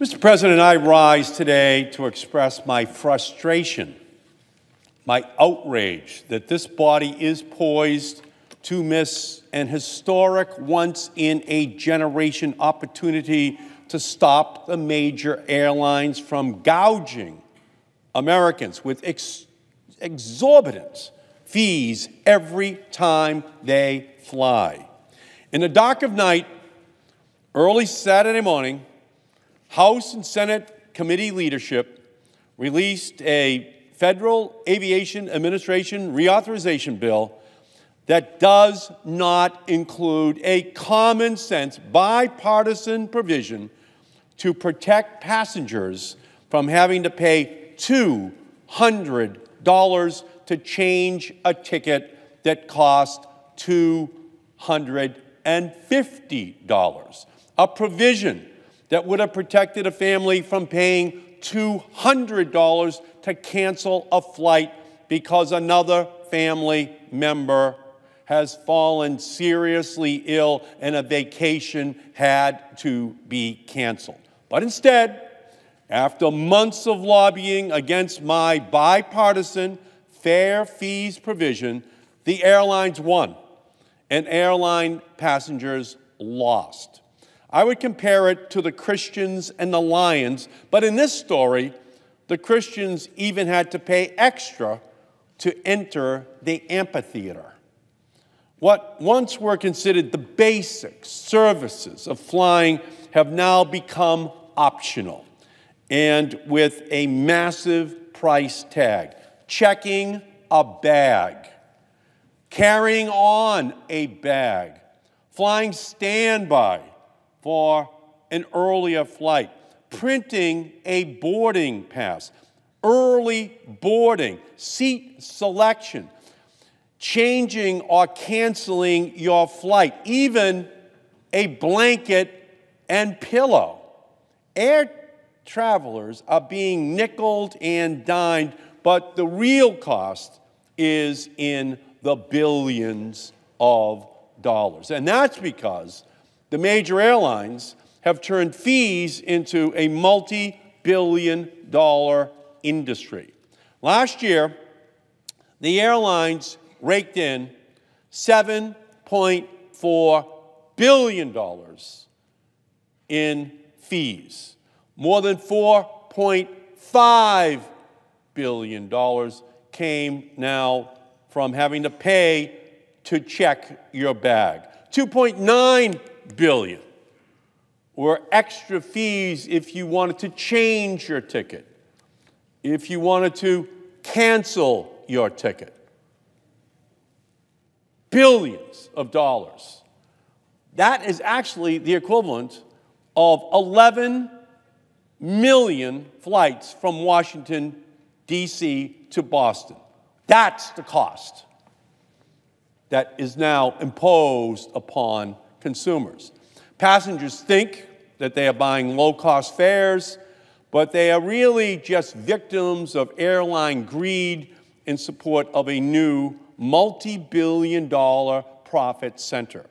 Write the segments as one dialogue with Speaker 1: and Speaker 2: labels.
Speaker 1: Mr. President, I rise today to express my frustration, my outrage that this body is poised to miss an historic, once in a generation opportunity to stop the major airlines from gouging Americans with ex exorbitant fees every time they fly. In the dark of night, early Saturday morning, House and Senate committee leadership released a Federal Aviation Administration reauthorization bill that does not include a common sense bipartisan provision to protect passengers from having to pay $200 to change a ticket that cost $250. A provision that would have protected a family from paying $200 to cancel a flight because another family member has fallen seriously ill and a vacation had to be canceled. But instead, after months of lobbying against my bipartisan fair fees provision, the airlines won and airline passengers lost. I would compare it to the Christians and the Lions, but in this story, the Christians even had to pay extra to enter the amphitheater. What once were considered the basic services of flying have now become optional and with a massive price tag. Checking a bag, carrying on a bag, flying standby for an earlier flight, printing a boarding pass, early boarding, seat selection, changing or canceling your flight, even a blanket and pillow. Air travelers are being nickeled and dined, but the real cost is in the billions of dollars. And that's because the major airlines have turned fees into a multi billion dollar industry. Last year, the airlines raked in $7.4 billion in fees. More than $4.5 billion came now from having to pay to check your bag. 2.9 billion Or extra fees if you wanted to change your ticket, if you wanted to cancel your ticket billions of dollars. That is actually the equivalent of 11 million flights from Washington, D.C. to Boston. That's the cost that is now imposed upon consumers. Passengers think that they are buying low cost fares, but they are really just victims of airline greed in support of a new multi billion dollar profit center.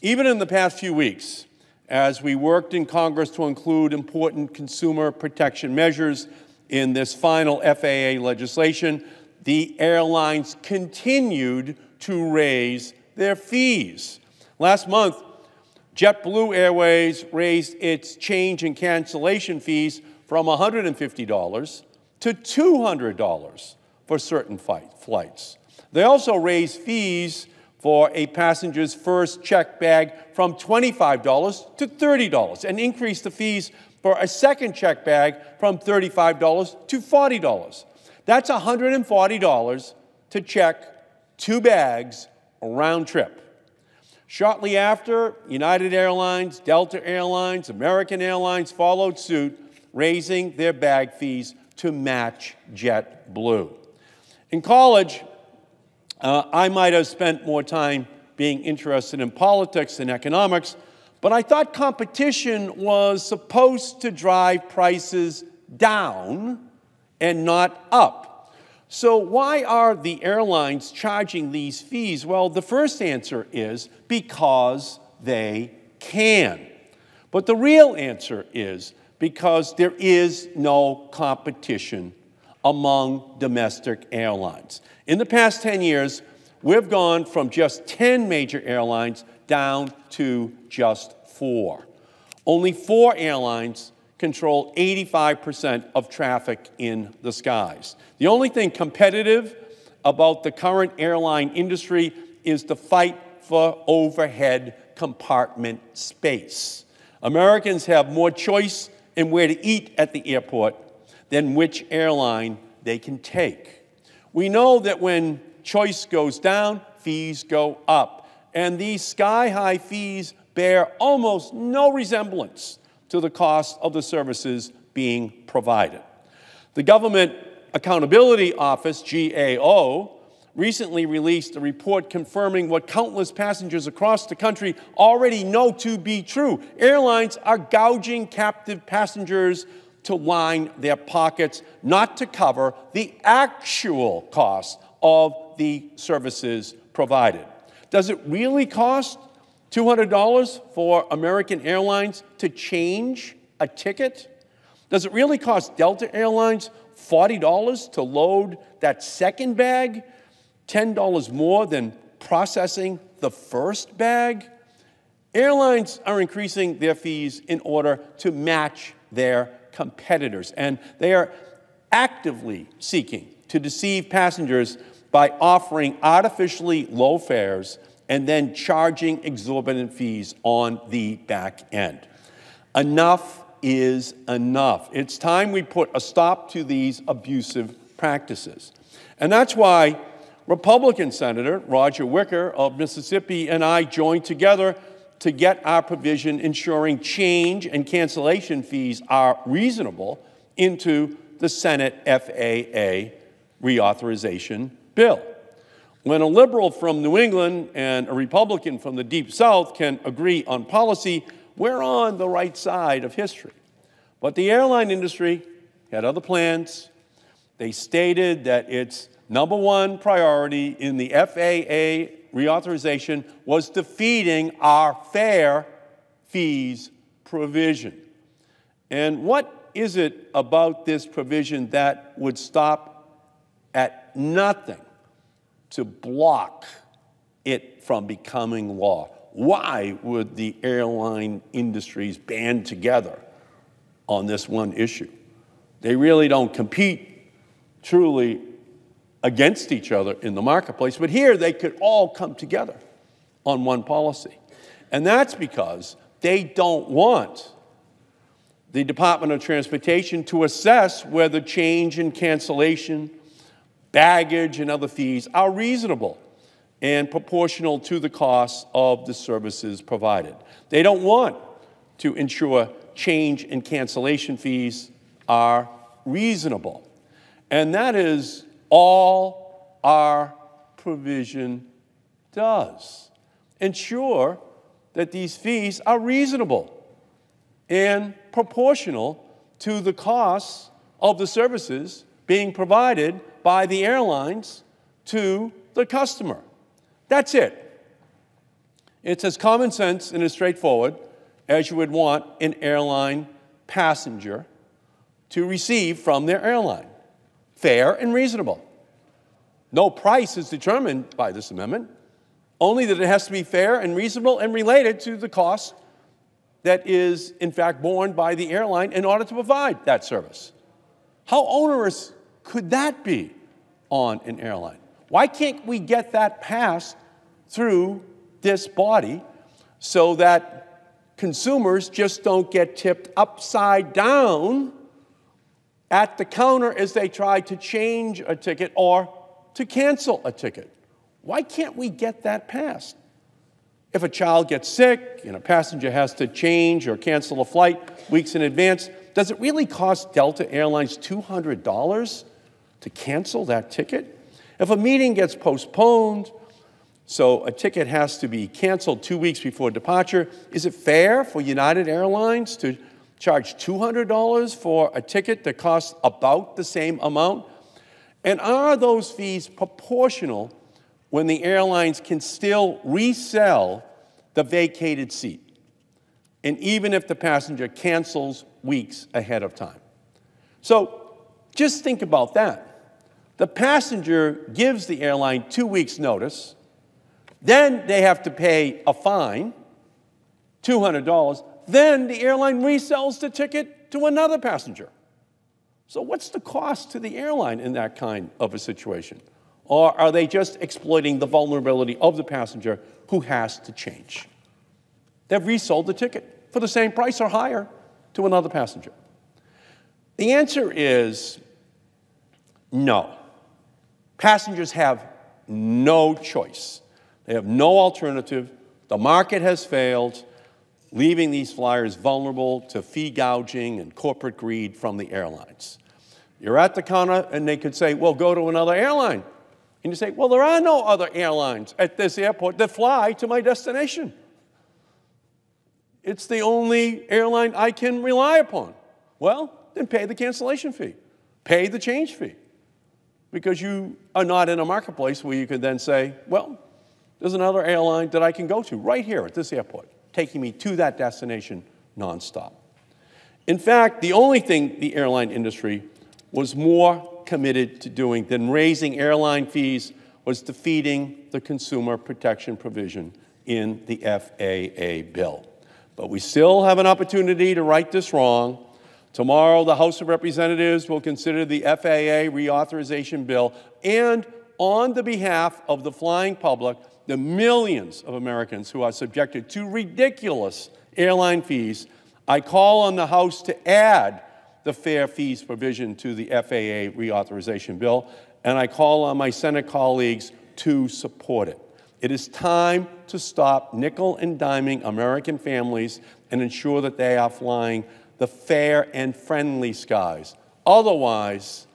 Speaker 1: Even in the past few weeks, as we worked in Congress to include important consumer protection measures in this final FAA legislation, the airlines continued to raise their fees. Last month, JetBlue Airways raised its change and cancellation fees from $150 to $200 for certain flights. They also raised fees for a passenger's first check bag from $25 to $30 and increased the fees for a second check bag from $35 to $40. That's $140 to check two bags round trip. Shortly after, United Airlines, Delta Airlines, American Airlines followed suit, raising their bag fees to match JetBlue. In college, uh, I might have spent more time being interested in politics and economics, but I thought competition was supposed to drive prices down and not up. So, why are the airlines charging these fees? Well, the first answer is because they can. But the real answer is because there is no competition among domestic airlines. In the past 10 years, we've gone from just 10 major airlines down to just four. Only four airlines control 85% of traffic in the skies. The only thing competitive about the current airline industry is the fight for overhead compartment space. Americans have more choice in where to eat at the airport than which airline they can take. We know that when choice goes down, fees go up. And these sky high fees bear almost no resemblance to the cost of the services being provided. The Government Accountability Office, GAO, recently released a report confirming what countless passengers across the country already know to be true. Airlines are gouging captive passengers to line their pockets, not to cover the actual cost of the services provided. Does it really cost $200 for American Airlines to change a ticket? Does it really cost Delta Airlines $40 to load that second bag? $10 more than processing the first bag? Airlines are increasing their fees in order to match their competitors, and they are actively seeking to deceive passengers by offering artificially low fares and then charging exorbitant fees on the back end. Enough is enough. It's time we put a stop to these abusive practices. And that's why Republican Senator Roger Wicker of Mississippi and I joined together to get our provision ensuring change and cancellation fees are reasonable into the Senate FAA reauthorization bill. When a liberal from New England and a Republican from the Deep South can agree on policy, we're on the right side of history. But the airline industry had other plans. They stated that its number one priority in the FAA reauthorization was defeating our fair fees provision. And what is it about this provision that would stop at nothing to block it from becoming law? Why would the airline industries band together on this one issue? They really don't compete truly against each other in the marketplace, but here they could all come together on one policy. And that's because they don't want the Department of Transportation to assess whether change and cancellation, baggage, and other fees are reasonable and proportional to the cost of the services provided. They don't want to ensure change and cancellation fees are reasonable. And that is all our provision does. Ensure that these fees are reasonable and proportional to the costs of the services being provided by the airlines to the customer. That's it. It's as common sense and as straightforward as you would want an airline passenger to receive from their airline fair and reasonable. No price is determined by this amendment, only that it has to be fair and reasonable and related to the cost that is, in fact, borne by the airline in order to provide that service. How onerous could that be on an airline? Why can't we get that passed through this body so that consumers just don't get tipped upside down at the counter as they try to change a ticket or to cancel a ticket. Why can't we get that passed? If a child gets sick and a passenger has to change or cancel a flight weeks in advance, does it really cost Delta Airlines $200 to cancel that ticket? If a meeting gets postponed, so a ticket has to be canceled two weeks before departure, is it fair for United Airlines to charge $200 for a ticket that costs about the same amount? And are those fees proportional when the airlines can still resell the vacated seat? And even if the passenger cancels weeks ahead of time. So just think about that. The passenger gives the airline two weeks' notice, then they have to pay a fine, $200, then the airline resells the ticket to another passenger. So, what's the cost to the airline in that kind of a situation? Or are they just exploiting the vulnerability of the passenger who has to change? They've resold the ticket for the same price or higher to another passenger. The answer is no. Passengers have no choice. They have no alternative. The market has failed, leaving these flyers vulnerable to fee gouging and corporate greed from the airlines. You're at the counter, and they could say, Well, go to another airline. And you say, Well, there are no other airlines at this airport that fly to my destination. It's the only airline I can rely upon. Well, then pay the cancellation fee, pay the change fee, because you are not in a marketplace where you can then say, Well, there's another airline that I can go to right here at this airport, taking me to that destination nonstop. In fact, the only thing the airline industry was more committed to doing than raising airline fees was defeating the consumer protection provision in the FAA bill. But we still have an opportunity to right this wrong. Tomorrow, the House of Representatives will consider the FAA reauthorization bill, and on the behalf of the flying public, the millions of Americans who are subjected to ridiculous airline fees, I call on the House to add the fair fees provision to the FAA reauthorization bill, and I call on my Senate colleagues to support it. It is time to stop nickel and diming American families and ensure that they are flying the fair and friendly skies. Otherwise,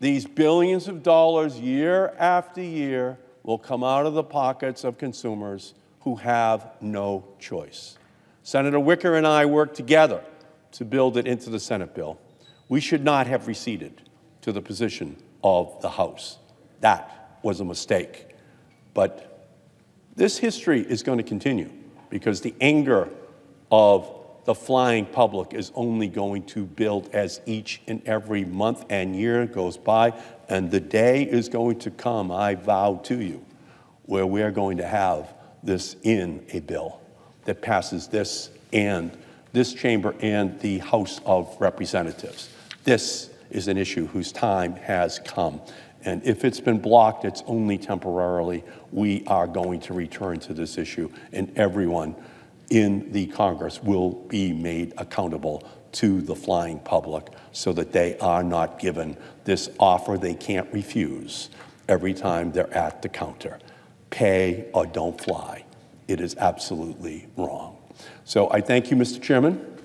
Speaker 1: these billions of dollars year after year will come out of the pockets of consumers who have no choice. Senator Wicker and I worked together to build it into the Senate bill. We should not have receded to the position of the House. That was a mistake. But this history is going to continue because the anger of the flying public is only going to build as each and every month and year goes by. And the day is going to come, I vow to you, where we are going to have this in a bill that passes this and this chamber and the House of Representatives. This is an issue whose time has come. And if it's been blocked, it's only temporarily. We are going to return to this issue, and everyone in the Congress will be made accountable to the flying public so that they are not given this offer they can't refuse every time they're at the counter pay or don't fly. It is absolutely wrong. So I thank you, Mr. Chairman.